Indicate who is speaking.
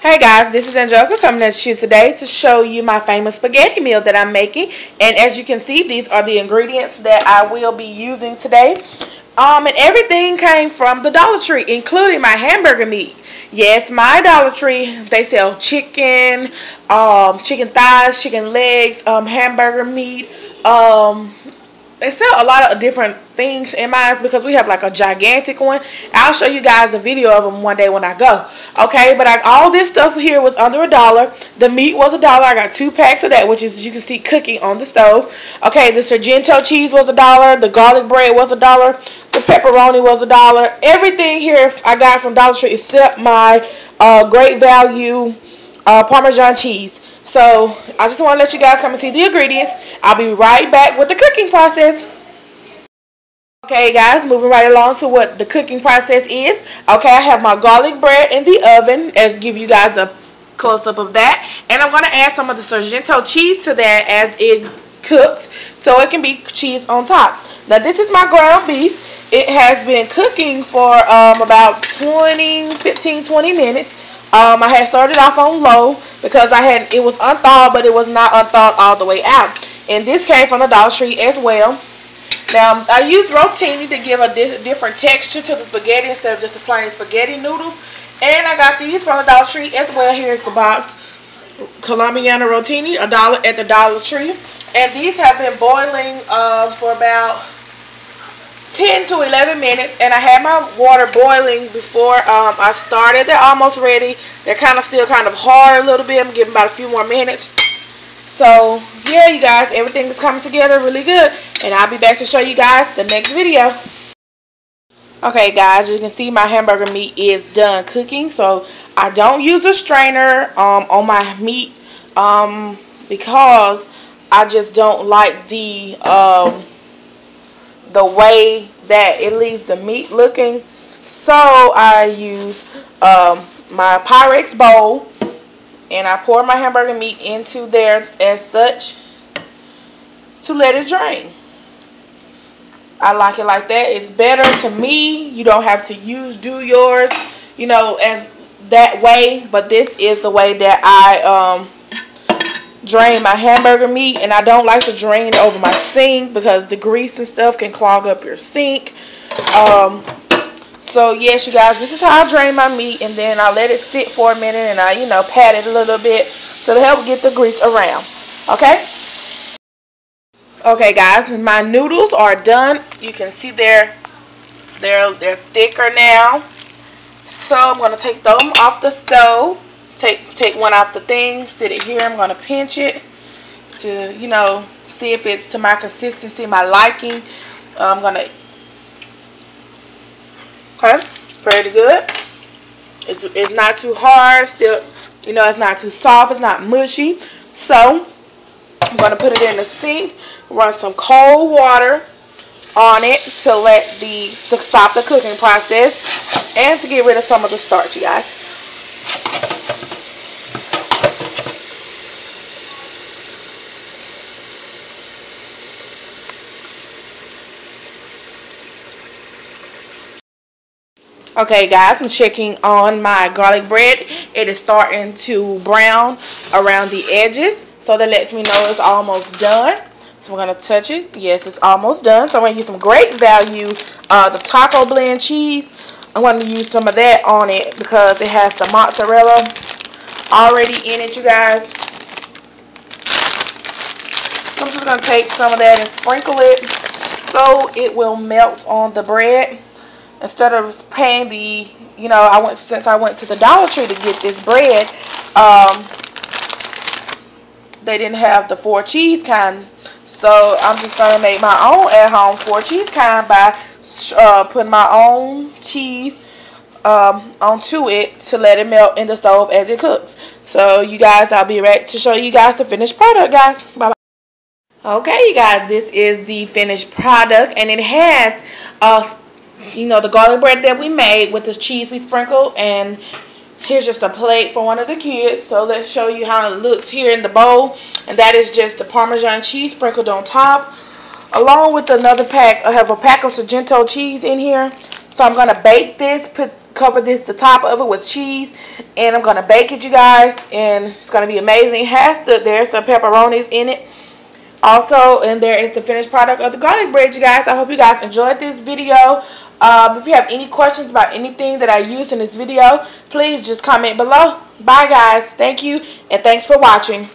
Speaker 1: Hey guys, this is Angelica coming at you today to show you my famous spaghetti meal that I'm making. And as you can see, these are the ingredients that I will be using today. Um, and everything came from the Dollar Tree, including my hamburger meat. Yes, my Dollar Tree, they sell chicken, um, chicken thighs, chicken legs, um, hamburger meat, um, they sell a lot of different things in mine because we have like a gigantic one. I'll show you guys a video of them one day when I go. Okay, but I, all this stuff here was under a dollar. The meat was a dollar. I got two packs of that, which is you can see cooking on the stove. Okay, the Sargento cheese was a dollar. The garlic bread was a dollar. The pepperoni was a dollar. Everything here I got from Dollar Tree except my uh, great value uh, Parmesan cheese. So I just want to let you guys come and see the ingredients. I'll be right back with the cooking process. Okay guys, moving right along to what the cooking process is. Okay, I have my garlic bread in the oven. As give you guys a close-up of that. And I'm going to add some of the Sargento cheese to that as it cooks. So it can be cheese on top. Now this is my ground beef. It has been cooking for um, about 20, 15, 20 minutes. Um, I had started off on low because I had it was unthawed, but it was not unthawed all the way out. And this came from the Dollar Tree as well. Now, I used rotini to give a di different texture to the spaghetti instead of just the plain spaghetti noodles. And I got these from the Dollar Tree as well. Here's the box. Colombiana rotini, a dollar at the Dollar Tree. And these have been boiling uh, for about 10 to 11 minutes and I had my water boiling before um, I started. They're almost ready. They're kind of still kind of hard a little bit. I'm giving about a few more minutes. So, yeah, you guys, everything is coming together really good. And I'll be back to show you guys the next video. Okay, guys, you can see my hamburger meat is done cooking. So, I don't use a strainer um, on my meat um, because I just don't like the... Um, the way that it leaves the meat looking. So I use um, my Pyrex bowl and I pour my hamburger meat into there as such to let it drain. I like it like that. It's better to me. You don't have to use do yours, you know, as that way. But this is the way that I um, drain my hamburger meat and I don't like to drain over my sink because the grease and stuff can clog up your sink. Um, so yes, you guys, this is how I drain my meat and then I let it sit for a minute and I, you know, pat it a little bit to help get the grease around. Okay? Okay guys, my noodles are done. You can see they're they're they're thicker now. So I'm gonna take them off the stove take take one off the thing, sit it here. I'm going to pinch it to, you know, see if it's to my consistency, my liking. Uh, I'm going to, okay, pretty good. It's, it's not too hard, still, you know, it's not too soft, it's not mushy. So, I'm going to put it in the sink, run some cold water on it to let the, to stop the cooking process and to get rid of some of the starch, you guys. Okay guys, I'm checking on my garlic bread. It is starting to brown around the edges. So that lets me know it's almost done. So I'm going to touch it. Yes, it's almost done. So I'm going to use some great value, uh, the taco blend cheese. I'm going to use some of that on it because it has the mozzarella already in it, you guys. So I'm just going to take some of that and sprinkle it so it will melt on the bread instead of paying the you know I went since I went to the Dollar Tree to get this bread um, they didn't have the four cheese kind. So I'm just gonna make my own at home four cheese kind by uh, putting my own cheese um, onto it to let it melt in the stove as it cooks. So you guys I'll be ready to show you guys the finished product guys. Bye bye okay you guys this is the finished product and it has a you know, the garlic bread that we made with the cheese we sprinkled. And here's just a plate for one of the kids. So let's show you how it looks here in the bowl. And that is just the Parmesan cheese sprinkled on top. Along with another pack, I have a pack of Sargento cheese in here. So I'm going to bake this, put cover this the top of it with cheese and I'm gonna bake it you guys and it's gonna be amazing has the there's some pepperonis in it also and there is the finished product of the garlic bread you guys. I hope you guys enjoyed this video. Um, if you have any questions about anything that I used in this video please just comment below. Bye guys. Thank you and thanks for watching